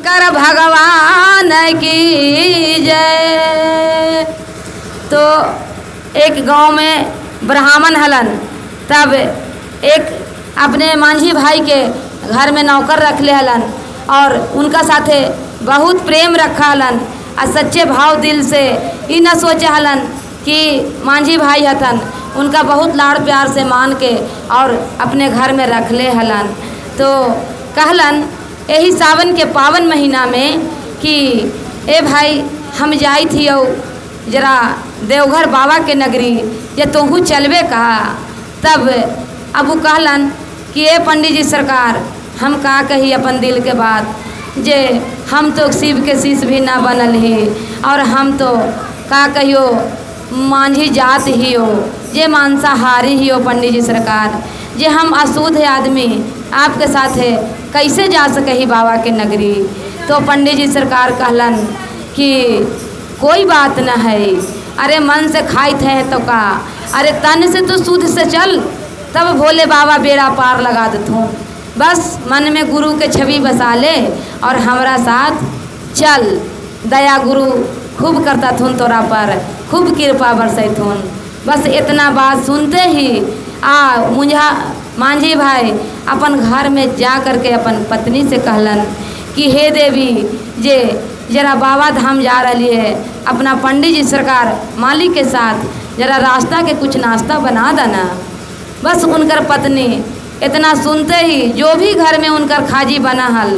शंकर भगवान की जय। तो एक गाँव में ब्राह्मण हलन, तब एक अपने मांझी भाई के घर में नौकर रख ले हलन और उनका साथे बहुत प्रेम रखा हलन। आ सच्चे भाव दिल से ई न सोचे हलन कि मांझी भाई हतन। उनका बहुत लाड़ प्यार से मान के और अपने घर में रख ले हलन। तो कहलन यही सावन के पावन महीना में कि, ए भाई, हम जाई थी जरा देवघर बाबा के नगरी, जे तोहू चलबे कहा? तब अब कहलन कि, ए पंडित जी सरकार, हम का कही अपन दिल के बात? जे हम तो शिव के शीश भी ना बनल ही, और हम तो का कहियो मांझी जात ही हो, जे मांसाहारी ही हो पंडित जी सरकार। जे हम अशुद्ध आदमी आपके साथ है। कैसे जा सके ही बाबा के नगरी? तो पंडित जी सरकार कहलन कि कोई बात न है। अरे मन से खाई थे तो का? अरे तन से तो शुद्ध से चल। तब भोले बाबा बेड़ा पार लगा देतूँ बस मन में गुरु के छवि बसा ले और हमारा साथ चल। दया गुरु खूब करता थुन तोरा पर। खूब कृपा बरसैथुन बस इतना बात सुनते ही आ मुझा मांझी भाई, अपन घर में जा करके अपन पत्नी से कहलन कि, हे देवी, जे, जरा बाबा धाम जा रही है, अपना पंडित जी सरकार मालिक के साथ जरा रास्ता के कुछ नाश्ता बना देना। बस उनकर पत्नी इतना सुनते ही जो भी घर में उनकर खाजी बना हल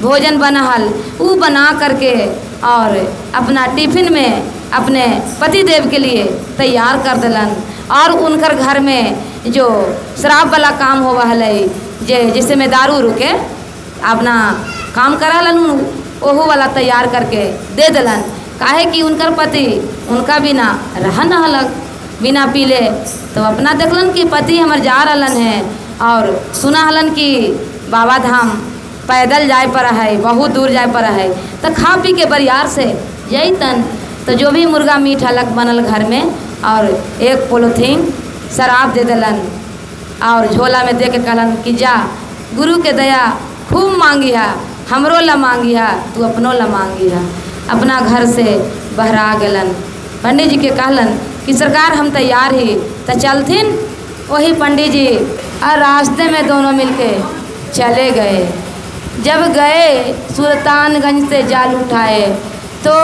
भोजन बना हल वो बना करके और अपना टिफ़िन में अपने पति देव के लिए तैयार कर दिलन और उनकर घर में जो शराब वाला काम होवा हलै, जे, जिससे में दारू रुके, अपना काम करा लन, ओहू वाला तैयार करके दे दिलन। काहे कि उनकर पति, उनका बिना रह न बिना पीले तो अपना देखलन कि पति हमर जा रहलन है, और सुना हलन कि बाबा धाम पैदल जाए पर है, बहुत दूर जाए पर है। तो खा पी के बरियार से जैतन। तो जो भी मुर्गा मीठ हलक बनल घर में, और एक पोलोथीन शराब दे दिलन। और झोला में दे के कहलन कि जा, गुरु के दया खूब मांगी है, हमरो ला मांगी है, तू अपनो ला मांगी है। अपना घर से बहरा गलन। पंडित जी के कहलन कि सरकार हम तैयार ही तो चलथिन? वही पंडित जी और रास्ते में दोनों मिलके चले गए। जब गए, सुल्तानगंज से जाल उठाए तो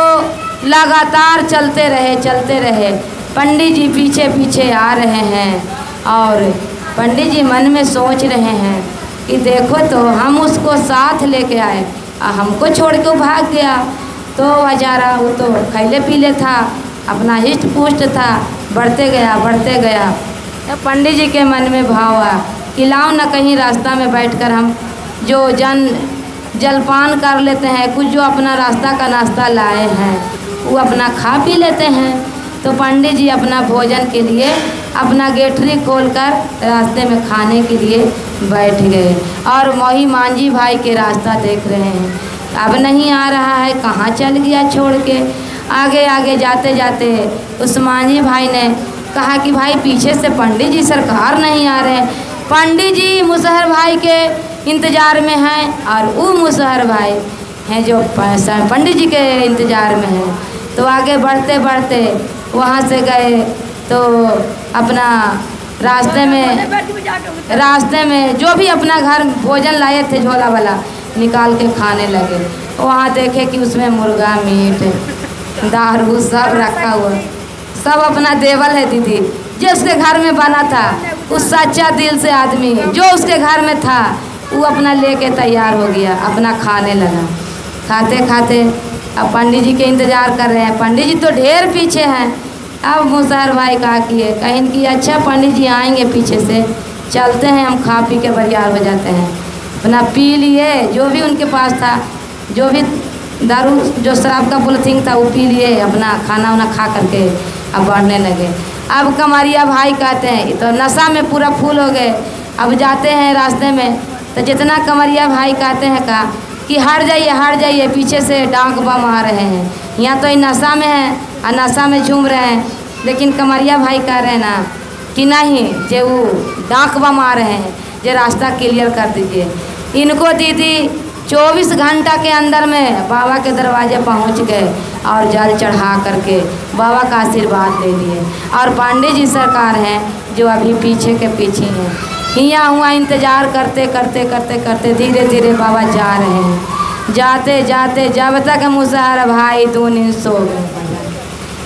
लगातार चलते रहे चलते रहे। पंडित जी पीछे पीछे आ रहे हैं और पंडित जी मन में सोच रहे हैं कि देखो तो हम उसको साथ लेके आए। और हमको छोड़ के भाग गया। तो बेचारा वो तो खैले पीले था, अपना हिस्ट पुष्ट था, बढ़ते गया बढ़ते गया। तो पंडित जी के मन में भाव आया कि लाओ ना कहीं रास्ता में बैठकर हम जो जन, जलपान कर लेते हैं, कुछ जो अपना रास्ता का नाश्ता लाए हैं, वो अपना खा पी लेते हैं। तो पंडित जी अपना भोजन के लिए, अपना गेठरी खोलकर रास्ते में खाने के लिए बैठ गए और मोही मांझी भाई के रास्ता देख रहे हैं। अब नहीं आ रहा है, कहाँ चल गया छोड़ के? आगे आगे जाते जाते उस मांझी भाई ने कहा कि भाई, पीछे से पंडित जी सरकार नहीं आ रहे। पंडित जी मुसहर भाई के इंतज़ार में हैं और वो मुसहर भाई हैं जो पंडित जी के इंतज़ार में हैं। तो आगे बढ़ते बढ़ते वहाँ से गए। तो अपना रास्ते में रास्ते में जो भी अपना घर भोजन लाए थे झोला वाला, निकाल के खाने लगे। वहाँ देखे कि उसमें मुर्गा, मीट दारू सब रखा हुआ। सब अपना देवल है दीदी। जो उसके घर में बना था उस सच्चा दिल से आदमी जो उसके घर में था, वो अपना लेके तैयार हो गया, अपना खाने लगा। खाते खाते अब पंडित जी के इंतज़ार कर रहे हैं। पंडित जी तो ढेर पीछे हैं। अब मुसहर भाई कहा किए कहीं कि अच्छा पंडित जी आएँगे पीछे से। चलते हैं, हम खा पी के बरियार हो जाते हैं। अपना पी लिए, जो भी उनके पास था, जो भी दारू, जो शराब का पोलिथिन था, वो पी लिए, अपना खाना वाना खा करके अब बढ़ने लगे। अब कमरिया भाई कहते हैं तो नशा में पूरा फूल हो गए। अब जाते हैं रास्ते में। तो जितना कमरिया भाई कहते हैं का कि हट जाइए हट जाइए, पीछे से डांक बम आ रहे हैं। यहाँ तो नशा में है और नशा में झूम रहे हैं। लेकिन कमरिया भाई कह रहे हैं ना कि नहीं, जे वो डांक बम आ रहे हैं, जे रास्ता क्लियर कर दीजिए। इनको दीदी चौबीस घंटा के अंदर में बाबा के दरवाजे पहुँच गए और जल चढ़ा करके बाबा का आशीर्वाद ले लिए। और पांडे जी सरकार हैं, जो अभी पीछे के पीछे हैं। हिया हुआ इंतज़ार करते करते करते करते धीरे धीरे बाबा जा रहे हैं। जाते जाते, जब तक मुसहर भाई दो नींद सो गए।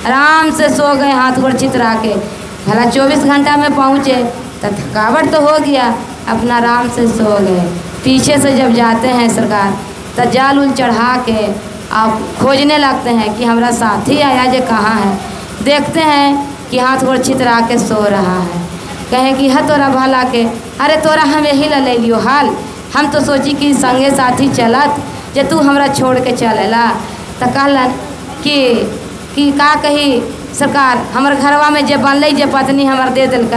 आराम से सो गए, हाथ गोड़ चितरा के भला चौबीस घंटा में पहुँचे तो थकावट तो हो गया। अपना आराम से सो गए। पीछे से जब जाते हैं सरकार तो जाल उल चढ़ा के आप खोजने लगते हैं कि हमारा साथी आया जे कहाँ है। देखते हैं कि हाथ गोड़ छितरा के सो रहा है। कहे कि, है तोरा भला के अरे तोरा हम यही ला ले लियो हाल। हम तो सोची कि संगे साथी चलत, जे तू हमरा छोड़ के चल चलेला। तो कहलन कि कि का कही? सरकार, हमर घरवा में जे बनल जे पत्नी हमर दे दिल्क।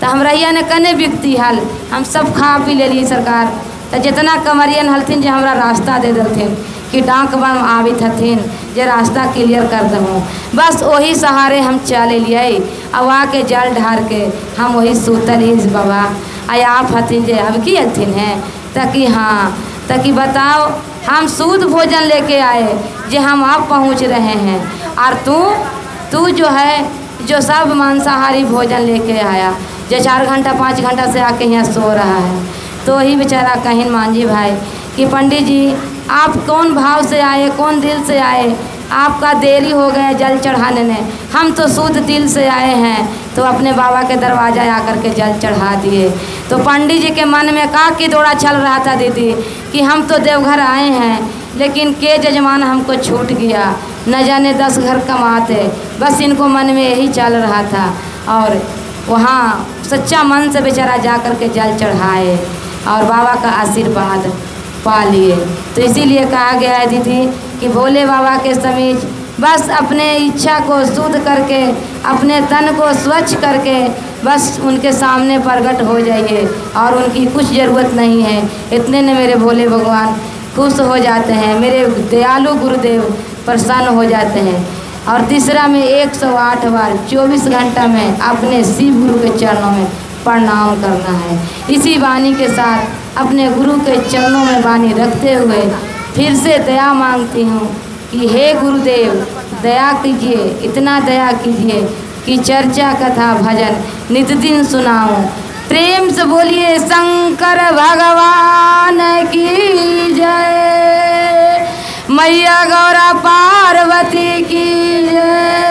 तो हमरा हिया ने कने बिकती, हाल। हम सब खा पी ले लिए सरकार। तो जितना कमरियन हलथिन जे हमरा रास्ता दे देलथिन, कि डाक बम आबित हथिन जे रास्ता क्लियर कर दहूँ। बस वही सहारे हम चल एलिए अवा के जल ढार के हम वही सूतल ही बाबा। आ आप हथिन जे अब की हथिन हैं? ताकि हाँ ताकि बताओ हम शुद्ध भोजन लेके आए, जे हम अब पहुँच रहे हैं। और तू तू जो है, जो सब मांसाहारी भोजन लेके आया, जो चार घंटा, पाँच घंटा से आके यहाँ सो रहा है। तो ही बेचारा कहीं मांझी भाई, कि पंडित जी, आप कौन भाव से आए, कौन दिल से आए? आपका देरी हो गया जल चढ़ाने। में हम तो शुद्ध दिल से आए हैं तो अपने बाबा के दरवाज़ा आकर के जल चढ़ा दिए। तो पंडित जी के मन में का की दौड़ा चल रहा था दीदी, कि हम तो देवघर आए हैं, लेकिन के जजमान हमको छूट गया? न जाने दस घर कमाते, बस इनको मन में यही चल रहा था। और वहाँ सच्चा मन से बेचारा जा कर के जल चढ़ाए। और बाबा का आशीर्वाद पा लिए। तो इसीलिए कहा गया है दीदी कि भोले बाबा के समीच बस अपने इच्छा को शुद्ध करके, अपने तन को स्वच्छ करके बस उनके सामने प्रकट हो जाइए और उनकी कुछ ज़रूरत नहीं है। इतने ने मेरे भोले भगवान खुश हो जाते हैं, मेरे दयालु गुरुदेव प्रसन्न हो जाते हैं। और तीसरा में 108 बार 24 घंटा में अपने शिव गुरु के चरणों में प्रणाम करना है। इसी वाणी के साथ अपने गुरु के चरणों में वाणी रखते हुए फिर से दया मांगती हूँ कि हे गुरुदेव, दया कीजिए, इतना दया कीजिए कि चर्चा, कथा, भजन नित दिन सुनाऊँ। प्रेम से बोलिए, शंकर भगवान की जय। मैया गौरा पार्वती की जय।